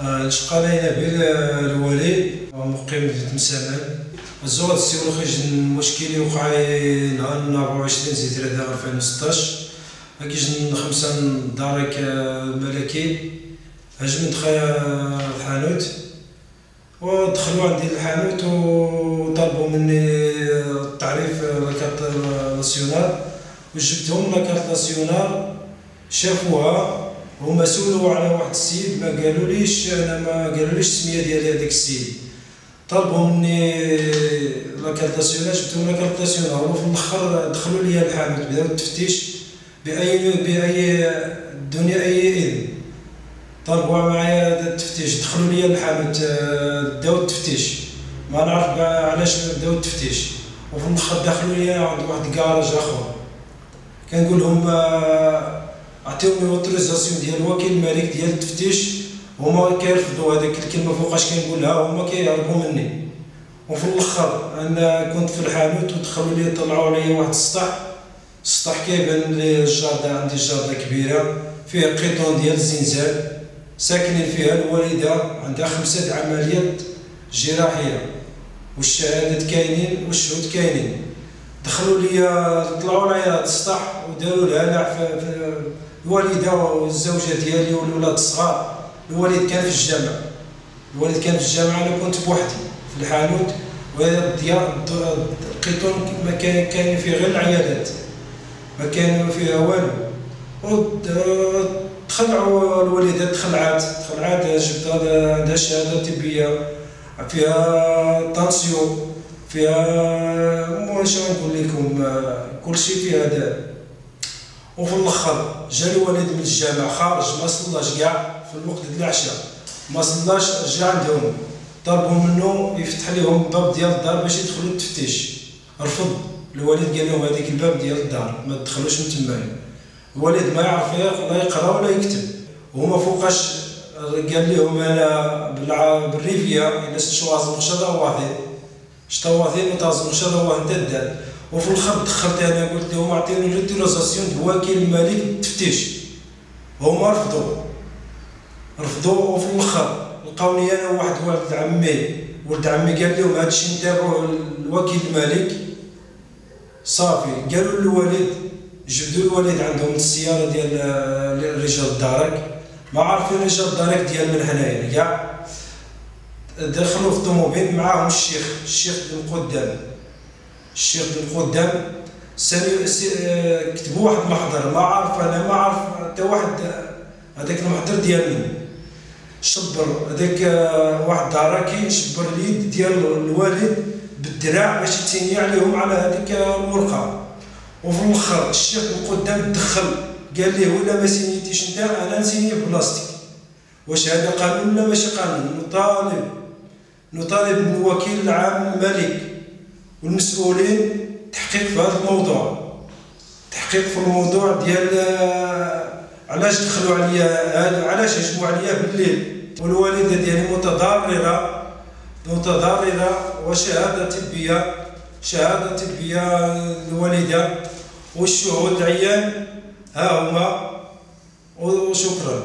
آه، نشقى لينا بالوالي مقيم في تمسامان الزوغ السيور خرج المشكل وقع نهار 24 زيد 3 2016 هاكي خمسة دارك ملكي. هجمت خيا الحانوت. ودخلوا عندي الحانوت وطلبوا مني التعريف لاكارت ناسيونال. وجبتهم لاكارت ناسيونال. شافوها. هما سولوا على واحد السيد ما قالوليش أنا ما قالوليش السمية ديال هذاك السيد. طلبوا مني la carte nationale جبتهم la carte nationale وفي الأخر دخلوا لي الحانوت بداو التفتيش بأي بأي دوني أي اذن طلبوا معايا التفتيش. دخلوا لي الحانوت داو التفتيش. ما نعرف علاش بداو التفتيش. وفي الأخر دخلوا لي عند واحد الكراج آخر. كنقول لهم عطيوني autorisation ديال وكيل الملك ديال التفتيش. هما كيرفضوا هذيك الكلمة فوقاش كنقولها هما كيهربوا مني. وفي الأخر أنا كنت في الحانوت ودخلوا لي طلعوا عليا واحد السطح السطح كيبان لي الجاردة عندي جاردة كبيرة فيه قيطون ديال الزنزال ساكنين فيها الوالدة عندها خمسة عمليات جراحية. والشهادات كاينين والشهود كاينين. دخلوا لي طلعوا لي هذا السطح وداروا لها في الوالدة والزوجة ديالي والولاد الصغار الوالد كان في الجامع. الوالد كان في الجامع أنا كنت بوحدي في الحانوت القيطون ما كان كاين فيه غير العيادات ما كان فيها والو. تخلعوا الوالدة تخلعات تخلعات جبت عندها شهادة طبية فيها طانسيون فيها واش نقول لكم كل شيء فيها دار وفي الأخر جا الوالد من الجامع خارج ما صلاش كاع في الوقت ديال العشاء. ما صلاش رجع عندهم. طلبوا منه يفتح لهم الباب ديال الدار باش يدخلوا التفتيش رفض. الوالد قال لهم هذيك الباب ديال الدار ما تدخلوش من تمايا الوالد ما يعرف لا يقرأ ولا يكتب. وهما فوقاش قال لهم أنا بالريفيا إلى شواز مشى واحد. شتواثين وتازم شرا وانت الدار وفي الآخر دخلت أنا قلت لهم أعطيني لوتوريزاسيون دو وكيل الملك التفتيش هما رفضوا. رفضوا وفي الآخر لقاوني أنا وواحد ولد عمي. ولد عمي قال لهم هذا الشيء نتابعوه الوكيل الملك. صافي قالوا للوالد جبدوا الوالد عندهم السيارة ديال رجال الدارك ما عارفين رجال الدارك ديال من هنايا كاع دخلوا في الطوموبيل معاهم الشيخ الشيخ بن قدام. الشيخ بن قدام كتبوا واحد المحضر ما عارف أنا ما عارف حتى واحد هذاك المحضر ديال من شبر هذاك واحد دراكي شبر اليد ديال الوالد بالدراع باش يتيني عليهم على هذيك الورقه وفي الأخر الشيخ بن قدام دخل قال لي ولا ما سينيتيش انت؟ أنا نسيني بلاصتك واش هذا قانون ولا ماشي قانون؟ نطالب. نطالب من الوكيل العام الملك والمسؤولين تحقيق في هذا الموضوع. تحقيق في الموضوع ديال علاش دخلوا عليا علاش هجموا عليا بالليل والوالدة ديالي متضررة متضررة وشهادة طبية شهادة طبية الوالده والشهود عيان. ها هما. وشكرا.